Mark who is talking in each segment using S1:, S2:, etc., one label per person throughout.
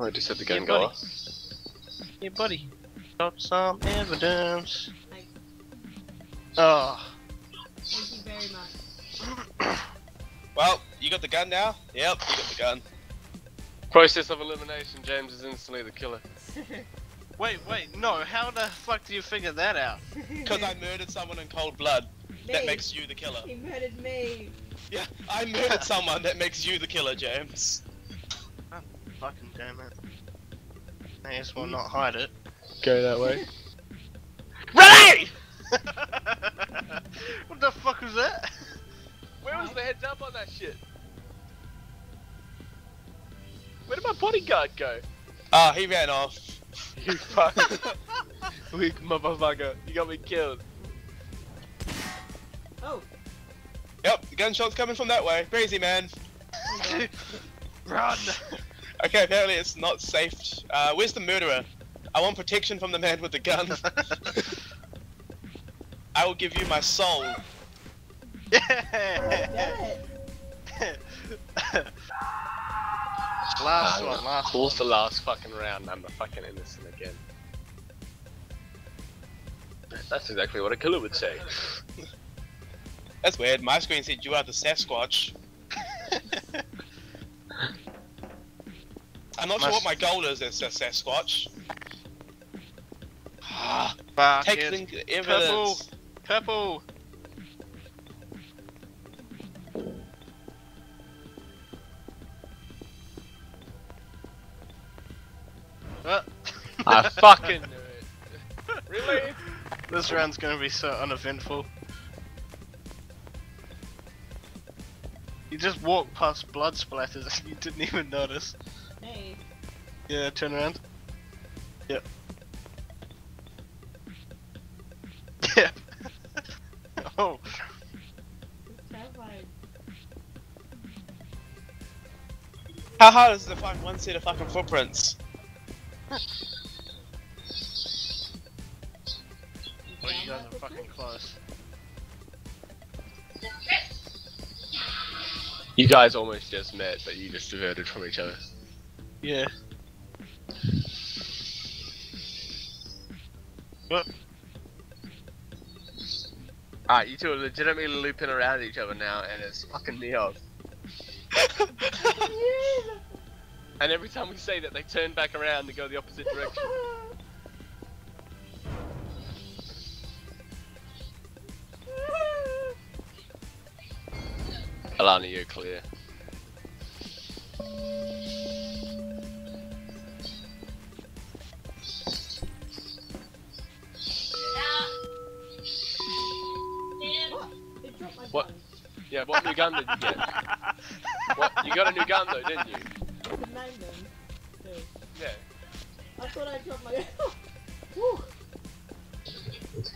S1: Oh, I just had the gun
S2: Yeah,
S1: go
S2: buddy.
S1: off.
S2: Yeah, buddy. Got some evidence.
S3: Thank,
S2: Oh.
S3: thank you very much.
S4: Well, you got the gun now? Yep, you got the gun.
S1: Process of elimination, James is instantly the killer.
S2: Wait, wait, no, how the fuck do you figure that out?
S4: Because I murdered someone in cold blood. That makes you the killer.
S3: He murdered me.
S4: Yeah, I murdered someone. That makes you the killer, James.
S2: Fucking damn it. I guess we'll not hide it.
S1: Go that way.
S2: Ready! what the fuck was that?
S1: Where was the heads up on that shit? Where did my bodyguard go?
S4: Ah, he ran off.
S1: You fuck. Weak motherfucker. You got me killed.
S3: Oh,
S4: Yep, the gunshot's coming from that way. Crazy man.
S2: Run!
S4: Okay, apparently it's not safe. Uh, where's the murderer? I want protection from the man with the gun. I will give you my soul.
S2: yeah! last one, last
S1: Pulls the
S2: one.
S1: last fucking round. I'm a fucking innocent again. That's exactly what a killer would say.
S4: That's weird. My screen said you are the Sasquatch. I'm not sure what my goal is as a Sasquatch. Ah,
S2: Fuck
S4: Take
S2: it. Purple! Uh,
S1: I fucking knew it. really?
S2: This round's gonna be so uneventful. You just walked past blood splatters and you didn't even notice.
S3: Hey.
S2: Yeah, turn around. Yep. Yep. oh,
S4: How hard is it to find one set of fucking footprints?
S2: well, you guys are fucking close.
S1: You guys almost just met, but you just diverted from each other.
S2: Yeah.
S1: Alright, you two are legitimately looping around each other now, and it's fucking me off. And every time we say that, they turn back around to go the opposite direction. Alana, you're clear.
S3: What? gun.
S1: Yeah, what new gun did you get? What? You got a new gun though, didn't you?
S3: I could name them. too.
S1: Yeah.
S3: I thought I dropped my gun. Whew.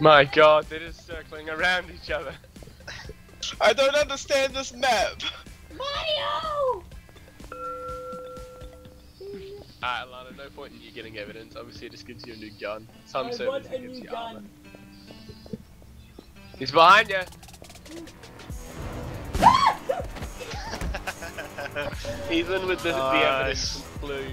S1: My god, they're just circling around each other.
S4: I don't understand this map.
S3: Mario!
S1: Alright, Alana, no point in you getting evidence. Obviously, it just gives you a new gun. Some
S3: I
S1: servers
S3: want
S1: it
S3: a new
S1: you armor.
S3: gun.
S1: He's behind you. Even with the, the evidence blue.